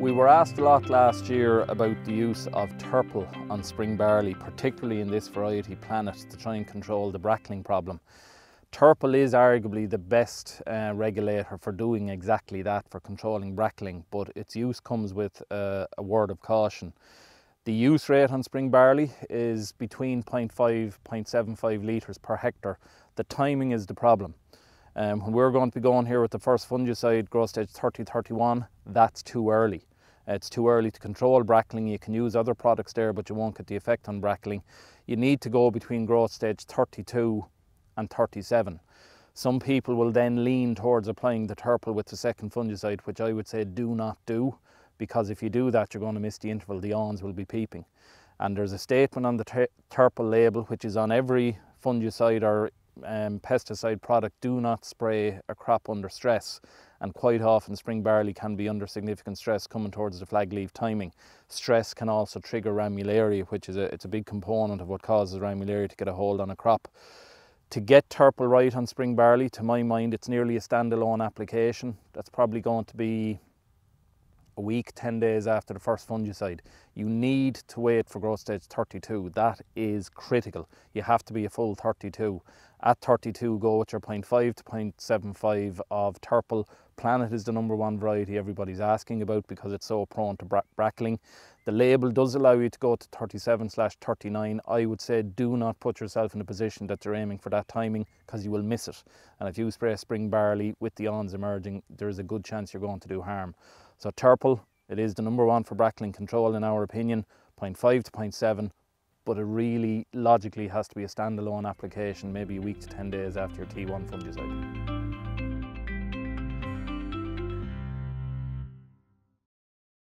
We were asked a lot last year about the use of Terpal on spring barley, particularly in this variety Planet, to try and control the brackling problem. Terpal is arguably the best uh, regulator for doing exactly that, for controlling brackling, but its use comes with uh, a word of caution. The use rate on spring barley is between 0.5, 0.75 litres per hectare. The timing is the problem. Um, when we're going to be going here with the first fungicide, growth stage 30-31, that's too early. It's too early to control brackling. You can use other products there, but you won't get the effect on brackling. You need to go between growth stage 32 and 37. Some people will then lean towards applying the Terpal with the second fungicide, which I would say do not do, because if you do that, you're going to miss the interval. The awns will be peeping. And there's a statement on the Terpal label, which is on every fungicide or um, pesticide product, do not spray a crop under stress and quite often spring barley can be under significant stress coming towards the flag leaf timing. Stress can also trigger ramularia, which is a, it's a big component of what causes ramularia to get a hold on a crop. To get Terpal right on spring barley, to my mind, it's nearly a standalone application. That's probably going to be a week, 10 days after the first fungicide. You need to wait for growth stage 32. That is critical. You have to be a full 32. At 32, go with your 0.5 to 0.75 of Terpal. Planet is the number one variety everybody's asking about because it's so prone to bra brackling. The label does allow you to go to 37 slash 39. I would say do not put yourself in a position that you're aiming for that timing because you will miss it. And if you spray spring barley with the awns emerging, there is a good chance you're going to do harm. So Terpal, it is the number one for brackling control in our opinion, 0.5 to 0.7, but it really logically has to be a standalone application, maybe a week to 10 days after your T1 fungicide.